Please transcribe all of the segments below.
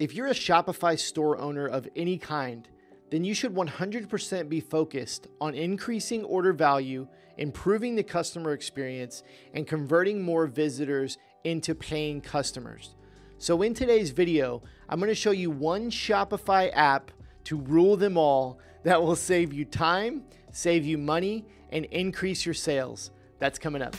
If you're a Shopify store owner of any kind, then you should 100% be focused on increasing order value, improving the customer experience, and converting more visitors into paying customers. So, in today's video, I'm going to show you one Shopify app to rule them all that will save you time, save you money, and increase your sales. That's coming up.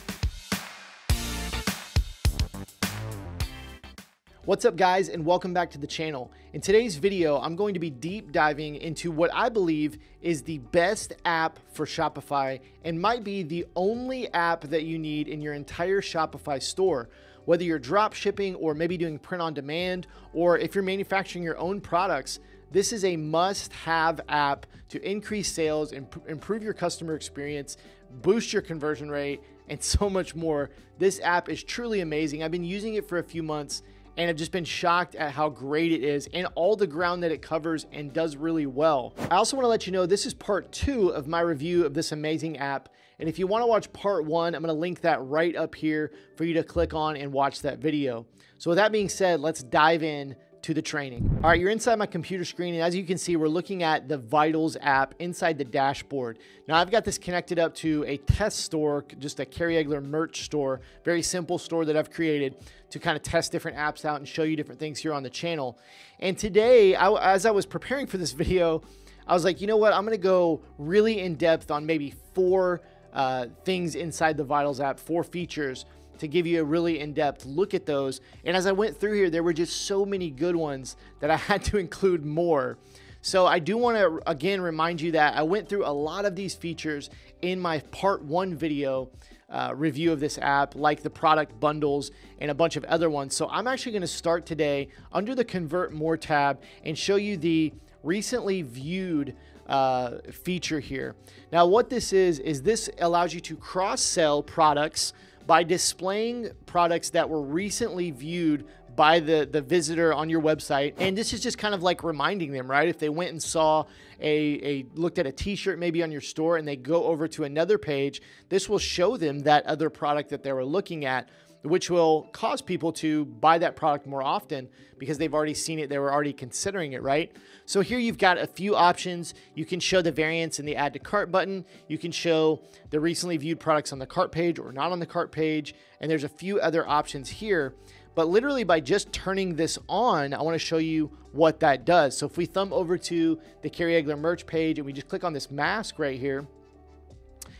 What's up guys and welcome back to the channel. In today's video, I'm going to be deep diving into what I believe is the best app for Shopify and might be the only app that you need in your entire Shopify store. Whether you're drop shipping or maybe doing print on demand, or if you're manufacturing your own products, this is a must have app to increase sales, imp- improve your customer experience, boost your conversion rate, and so much more. This app is truly amazing. I've been using it for a few months and have just been shocked at how great it is and all the ground that it covers and does really well. I also want to let you know this is part two of my review of this amazing app. And if you want to watch part one, I'm going to link that right up here for you to click on and watch that video. So, with that being said, let's dive in to the training. All right, you're inside my computer screen, and as you can see, we're looking at the Vitals app inside the dashboard. Now, I've got this connected up to a test store, just a Kerry Egeler merch store, very simple store that I've created to kind of test different apps out and show you different things here on the channel. And today, I, as I was preparing for this video, I was like, you know what? I'm going to go really in depth on maybe four uh, things inside the Vitals app, four features to give you a really in-depth look at those. And as I went through here, there were just so many good ones that I had to include more. So I do want to again remind you that I went through a lot of these features in my part one video uh, review of this app, like the product bundles and a bunch of other ones. So I'm actually going to start today under the Convert More tab and show you the recently viewed uh, feature here. Now, what this is, is this allows you to cross sell products by displaying products that were recently viewed by the, the visitor on your website. And this is just kind of like reminding them, right? If they went and saw a, a looked at a t-shirt maybe on your store and they go over to another page, this will show them that other product that they were looking at which will cause people to buy that product more often because they've already seen it, they were already considering it, right? So here you've got a few options. You can show the variants in the add to cart button. You can show the recently viewed products on the cart page or not on the cart page. And there's a few other options here. But literally by just turning this on, I want to show you what that does. So if we thumb over to the Kerry Egeler merch page and we just click on this mask right here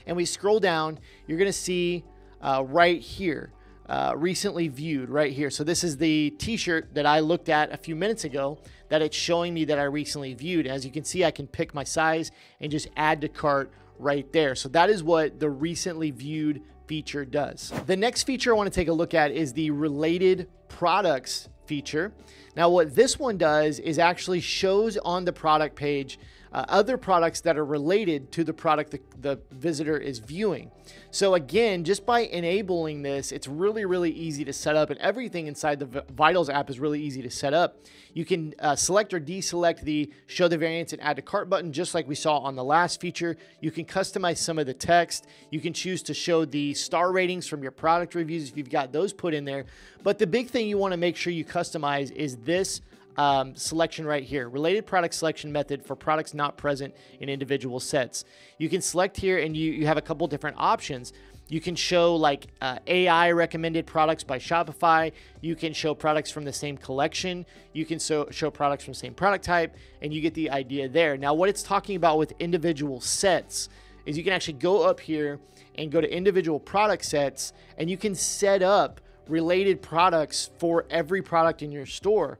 and we scroll down, you're to see uh, right here uh, recently viewed right here. So this is the t-shirt that I looked at a few minutes ago that it's showing me that I recently viewed. As you can see, I can pick my size and just add to cart right there. So that is what the recently viewed feature does. The next feature I want to take a look at is the related products feature. Now what this one does is actually shows on the product page uh, other products that are related to the product the, the visitor is viewing. So again, just by enabling this, it's really, really easy to set up and everything inside the Vitals app is really easy to set up. You can uh, select or deselect the show the variants and add to cart button, just like we saw on the last feature. You can customize some of the text. You can choose to show the star ratings from your product reviews if you've got those put in there. But the big thing you want to make sure you customize is this um, selection right here, related product selection method for products not present in individual sets. You can select here and you, you have a couple different options. You can show like uh, AI recommended products by Shopify. You can show products from the same collection. You can so, show products from same product type, and you get the idea there. Now, what it's talking about with individual sets is you can actually go up here and go to individual product sets, and you can set up related products for every product in your store.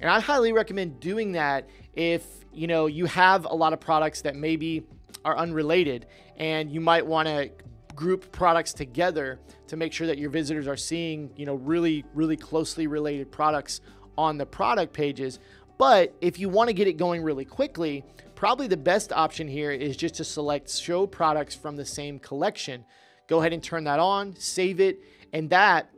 And I highly recommend doing that if, you know, you have a lot of products that maybe are unrelated and you might want to group products together to make sure that your visitors are seeing, you know, really really closely related products on the product pages. But if you want to get it going really quickly, probably the best option here is just to select show products from the same collection. Go ahead and turn that on, save it, and that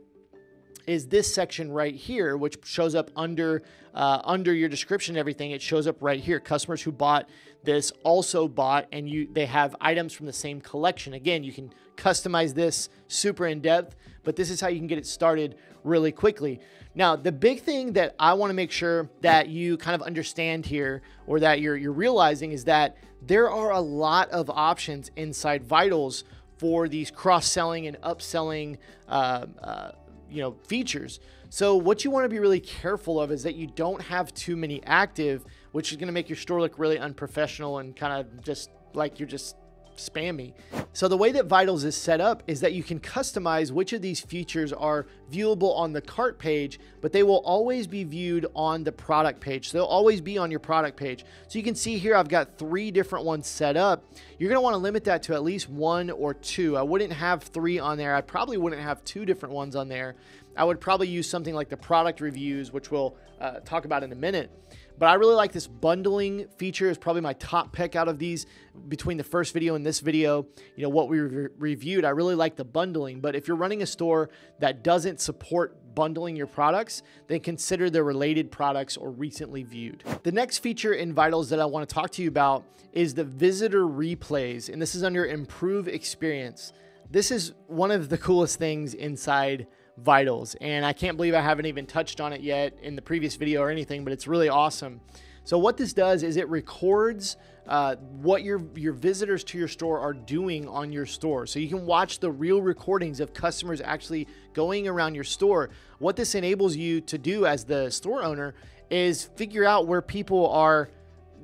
is this section right here, which shows up under uh, under your description and everything. It shows up right here. Customers who bought this also bought, and you they have items from the same collection. Again, you can customize this super in depth, but this is how you can get it started really quickly. Now, the big thing that I want to make sure that you kind of understand here, or that you're you're realizing, is that there are a lot of options inside Vitals for these cross-selling and upselling uh, uh, you know features. So what you want to be really careful of is that you don't have too many active, which is going to make your store look really unprofessional and kind of just like you're just spammy. So the way that Vitals is set up is that you can customize which of these features are viewable on the cart page, but they will always be viewed on the product page. So they'll always be on your product page. So you can see here, I've got three different ones set up. You're gonna wanna limit that to at least one or two. I wouldn't have three on there. I probably wouldn't have two different ones on there. I would probably use something like the product reviews, which we'll uh, talk about in a minute. But I really like this bundling feature is probably my top pick out of these between the first video and this video. You know, what we re reviewed, I really like the bundling. But if you're running a store that doesn't support bundling your products, then consider the related products or recently viewed. The next feature in Vitals that I want to talk to you about is the visitor replays. And this is under improve experience. This is one of the coolest things inside vitals. And I can't believe I haven't even touched on it yet in the previous video or anything, but it's really awesome. So what this does is it records uh, what your your visitors to your store are doing on your store. So you can watch the real recordings of customers actually going around your store. What this enables you to do as the store owner is figure out where people are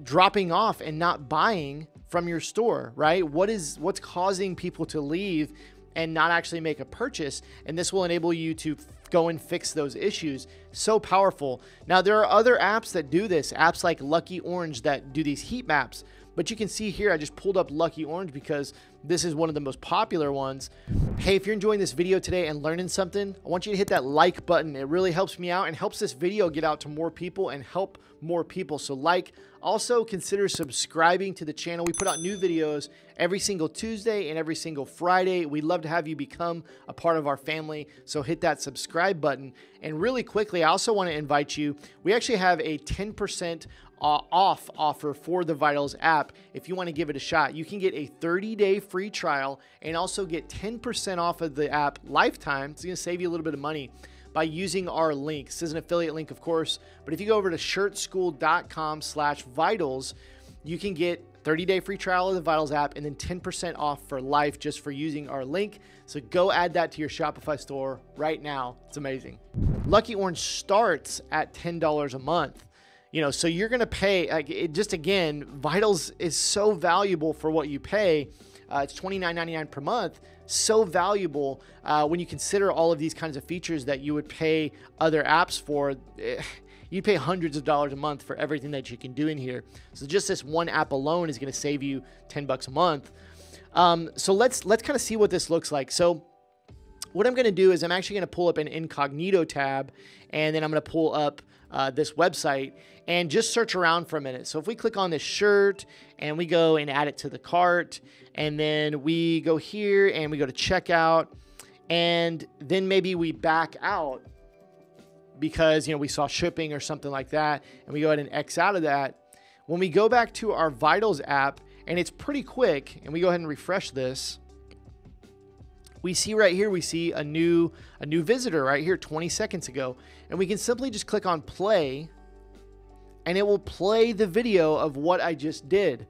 dropping off and not buying from your store, right? What is what's causing people to leave and not actually make a purchase. And this will enable you to go and fix those issues. So powerful. Now, there are other apps that do this, apps like Lucky Orange that do these heat maps. But you can see here, I just pulled up Lucky Orange because this is one of the most popular ones. Hey, if you're enjoying this video today and learning something, I want you to hit that like button. It really helps me out and helps this video get out to more people and help more people. So like, also consider subscribing to the channel. We put out new videos every single Tuesday and every single Friday. We'd love to have you become a part of our family. So hit that subscribe button. And really quickly, I also want to invite you, we actually have a 10% Uh, off offer for the Vitals app if you want to give it a shot. You can get a 30 day free trial and also get 10% off of the app lifetime. It's going to save you a little bit of money by using our link. This is an affiliate link, of course, but if you go over to shirtschool.com slash vitals, you can get 30 day free trial of the Vitals app and then 10% off for life just for using our link. So go add that to your Shopify store right now. It's amazing. Lucky Orange starts at $10 a month you know so you're going to pay like it, just again vitals is so valuable for what you pay. Uh, it's $29.99 per month so valuable uh, when you consider all of these kinds of features that you would pay other apps for. Eh, you pay hundreds of dollars a month for everything that you can do in here. So just this one app alone is going to save you 10 bucks a month. Um, so let's let's kind of see what this looks like. So what I'm going to do is I'm actually going to pull up an incognito tab and then I'm going to pull up uh, this website and just search around for a minute. So if we click on this shirt and we go and add it to the cart, and then we go here and we go to checkout, and then maybe we back out because you know we saw shipping or something like that, and we go ahead and X out of that. When we go back to our Vitals app, and it's pretty quick, and we go ahead and refresh this we see right here, we see a new, a new visitor right here 20 seconds ago. And we can simply just click on play and it will play the video of what I just did.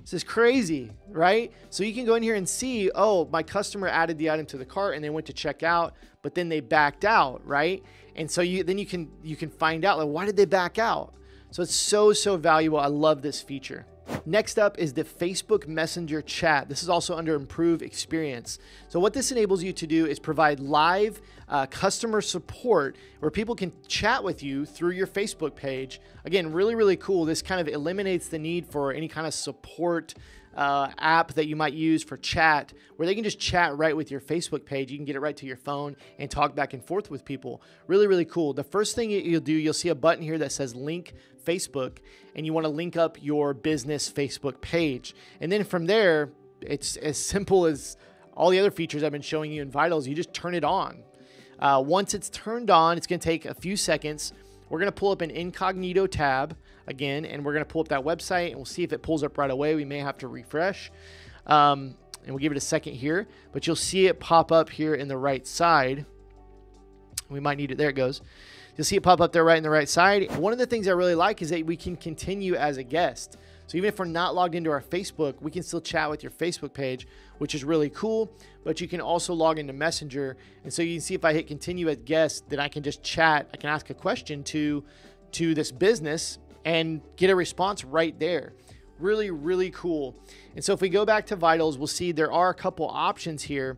This is crazy, right? So you can go in here and see, oh, my customer added the item to the cart and they went to check out, but then they backed out, right? And so you then you can you can find out like why did they back out? So it's so so valuable. I love this feature. Next up is the Facebook Messenger chat. This is also under Improve Experience. So, what this enables you to do is provide live uh, customer support where people can chat with you through your Facebook page. Again, really, really cool. This kind of eliminates the need for any kind of support uh, app that you might use for chat where they can just chat right with your Facebook page. You can get it right to your phone and talk back and forth with people. Really, really cool. The first thing you'll do, you'll see a button here that says link Facebook, and you want to link up your business Facebook page. And then from there, it's as simple as all the other features I've been showing you in Vitals. You just turn it on. Uh, once it's turned on, it's going to take a few seconds. We're going to pull up an incognito tab again, and we're going to pull up that website, and we'll see if it pulls up right away. We may have to refresh. Um, and we'll give it a second here, but you'll see it pop up here in the right side. We might need it. There it goes. You'll see it pop up there right in the right side. One of the things I really like is that we can continue as a guest. So even if we're not logged into our Facebook, we can still chat with your Facebook page, which is really cool. But you can also log into Messenger. And so you can see if I hit continue as guest, then I can just chat. I can ask a question to, to this business and get a response right there. Really, really cool. And so if we go back to Vitals, we'll see there are a couple options here.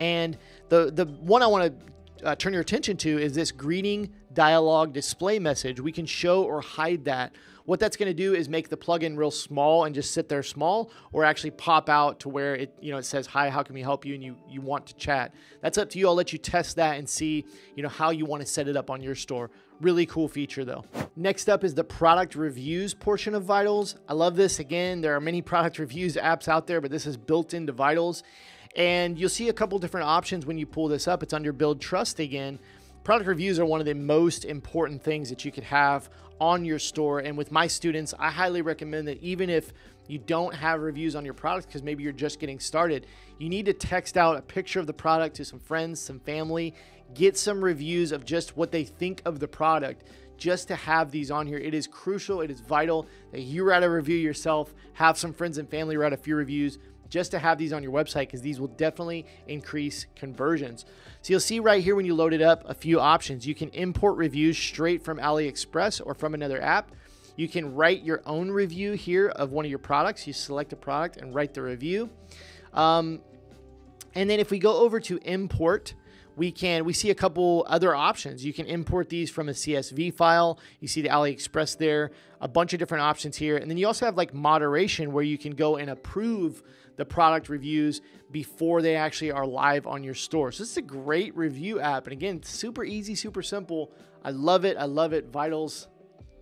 And the, the one I want to uh, turn your attention to is this greeting dialog display message. We can show or hide that. What that's going to do is make the plugin real small and just sit there small or actually pop out to where it, you know, it says, hi, how can we help you? And you, you want to chat. That's up to you. I'll let you test that and see, you know, how you want to set it up on your store. Really cool feature though. Next up is the product reviews portion of Vitals. I love this. Again, there are many product reviews apps out there, but this is built into Vitals. And you'll see a couple different options when you pull this up. It's under Build Trust again. Product reviews are one of the most important things that you could have on your store. And with my students, I highly recommend that even if you don't have reviews on your product because maybe you're just getting started, you need to text out a picture of the product to some friends, some family, get some reviews of just what they think of the product just to have these on here. It is crucial, it is vital that you write a review yourself, have some friends and family write a few reviews just to have these on your website because these will definitely increase conversions. So you'll see right here when you load it up a few options. You can import reviews straight from AliExpress or from another app. You can write your own review here of one of your products. You select a product and write the review. Um, and then if we go over to import, we can we see a couple other options. You can import these from a CSV file. You see the AliExpress there, a bunch of different options here. And then you also have like moderation where you can go and approve the product reviews before they actually are live on your store. So this is a great review app. And again, super easy, super simple. I love it. I love it. Vitals.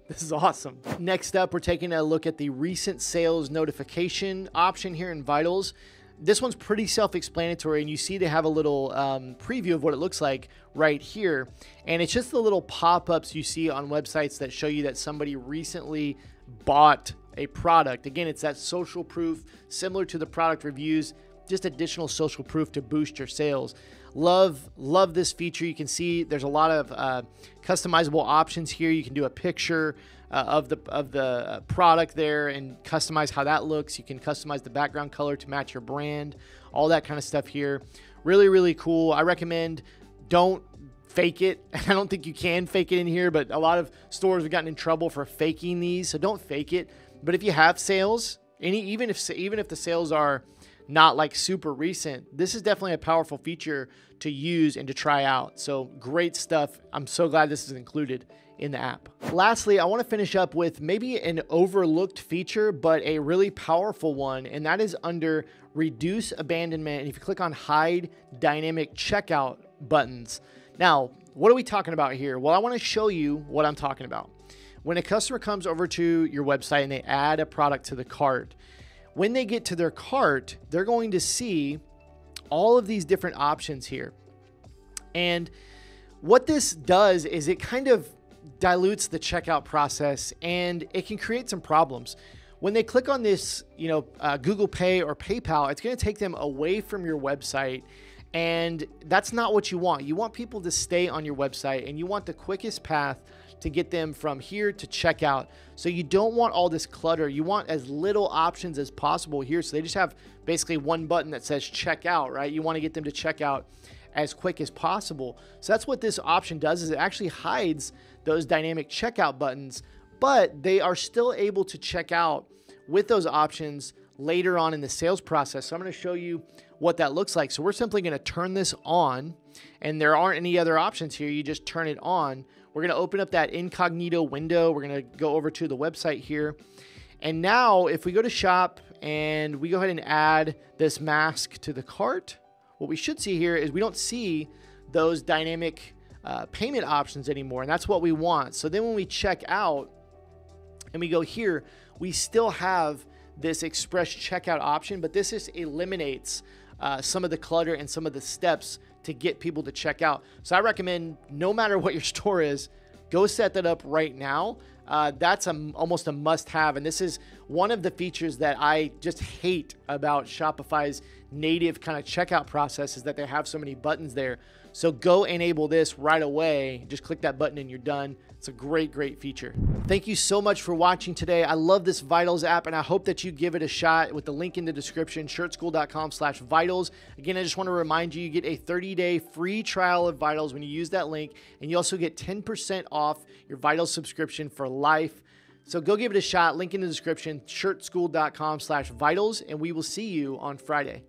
This is awesome. Next up, we're taking a look at the recent sales notification option here in Vitals. This one's pretty self-explanatory and you see they have a little um, preview of what it looks like right here. And it's just the little pop-ups you see on websites that show you that somebody recently bought a product. Again, it's that social proof, similar to the product reviews, just additional social proof to boost your sales. Love, love this feature. You can see there's a lot of uh, customizable options here. You can do a picture uh, of the of the uh, product there and customize how that looks. You can customize the background color to match your brand, all that kind of stuff here. Really, really cool. I recommend don't fake it. I don't think you can fake it in here, but a lot of stores have gotten in trouble for faking these, so don't fake it. But if you have sales, any even if even if the sales are not like super recent, this is definitely a powerful feature to use and to try out. So great stuff. I'm so glad this is included in the app. Lastly, I want to finish up with maybe an overlooked feature, but a really powerful one, and that is under reduce abandonment. And if you click on hide dynamic checkout buttons. Now, what are we talking about here? Well, I want to show you what I'm talking about. When a customer comes over to your website and they add a product to the cart, when they get to their cart, they're going to see all of these different options here. And what this does is it kind of dilutes the checkout process and it can create some problems. When they click on this, you know, uh, Google Pay or PayPal, it's going to take them away from your website and that's not what you want. You want people to stay on your website and you want the quickest path to get them from here to checkout. So you don't want all this clutter. You want as little options as possible here. So they just have basically one button that says checkout, right? You want to get them to check out as quick as possible. So that's what this option does is it actually hides those dynamic checkout buttons, but they are still able to check out with those options later on in the sales process. So I'm going to show you what that looks like. So we're simply going to turn this on and there aren't any other options here. You just turn it on. We're going to open up that incognito window. We're going to go over to the website here. And now if we go to shop and we go ahead and add this mask to the cart, what we should see here is we don't see those dynamic uh, payment options anymore. And that's what we want. So then when we check out and we go here, we still have this express checkout option, but this just eliminates uh, some of the clutter and some of the steps to get people to check out. So I recommend no matter what your store is, go set that up right now. Uh, that's a, almost a must have. And this is one of the features that I just hate about Shopify's native kind of checkout process is that they have so many buttons there. So go enable this right away. Just click that button and you're done. It's a great, great feature. Thank you so much for watching today. I love this Vitals app and I hope that you give it a shot with the link in the description, shirtschool.com slash vitals. Again, I just want to remind you, you get a 30-day free trial of Vitals when you use that link, and you also get 10% off your Vitals subscription for life. So go give it a shot. Link in the description, shirtschool.com slash vitals, and we will see you on Friday.